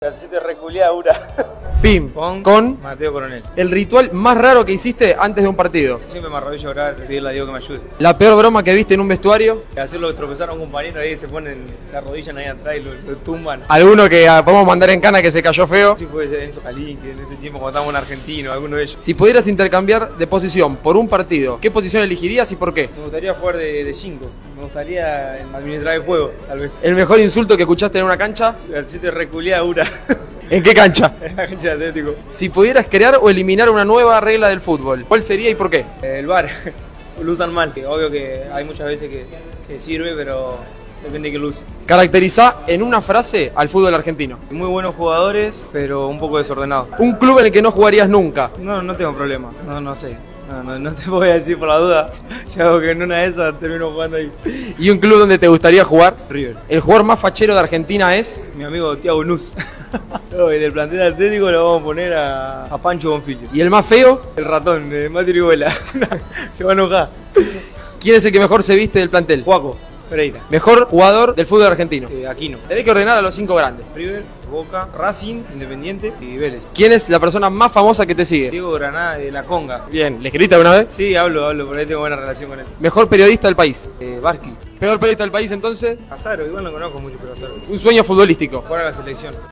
Calcete reculeada, Ura. Pim. Con, Con Mateo Coronel. el ritual más raro que hiciste antes de un partido. Siempre me arrodillo orar, pedirle a Dios que me ayude. La peor broma que viste en un vestuario. Hacerlo tropezar a un compañero ahí se ponen, se arrodillan ahí atrás y lo, lo tumban. Alguno que ah, podemos mandar en cana que se cayó feo. Sí puede ser Enzo que en ese tiempo cuando estábamos en Argentino, alguno de ellos. Si pudieras intercambiar de posición por un partido, ¿qué posición elegirías y por qué? Me gustaría jugar de, de cinco. Me gustaría administrar el juego, tal vez. El mejor insulto que escuchaste en una cancha. Calcete reculeada, Ura. ¿En qué cancha? en la cancha de Atlético. Si pudieras crear o eliminar una nueva regla del fútbol, ¿cuál sería y por qué? El bar. lo usan mal. Obvio que hay muchas veces que, que sirve, pero depende de que lo use. Caracteriza en una frase al fútbol argentino. Muy buenos jugadores, pero un poco desordenados. Un club en el que no jugarías nunca. No, no tengo problema. No, no sé. No, no, no te voy a decir por la duda. Ya hago que en una de esas termino jugando ahí. ¿Y un club donde te gustaría jugar? River. El jugador más fachero de Argentina es. Mi amigo Tiago Nuz. No, y del plantel atlético lo vamos a poner a, a Pancho Bonfilio. ¿Y el más feo? El ratón de Mati Orihuela. Se va a enojar. ¿Quién es el que mejor se viste del plantel? Juaco, Pereira. Mejor jugador del fútbol argentino. Eh, Aquino. Tenés que ordenar a los cinco grandes. River, Boca, Racing, Independiente y Vélez. ¿Quién es la persona más famosa que te sigue? Diego Granada de La Conga. Bien, ¿le escribiste alguna vez? Sí, hablo, hablo, por ahí tengo buena relación con él. Mejor periodista del país. Eh, Barqui. Peor periodista del país entonces. Azaro, igual no conozco mucho, pero Azaro. Un sueño futbolístico. Jugar a la selección.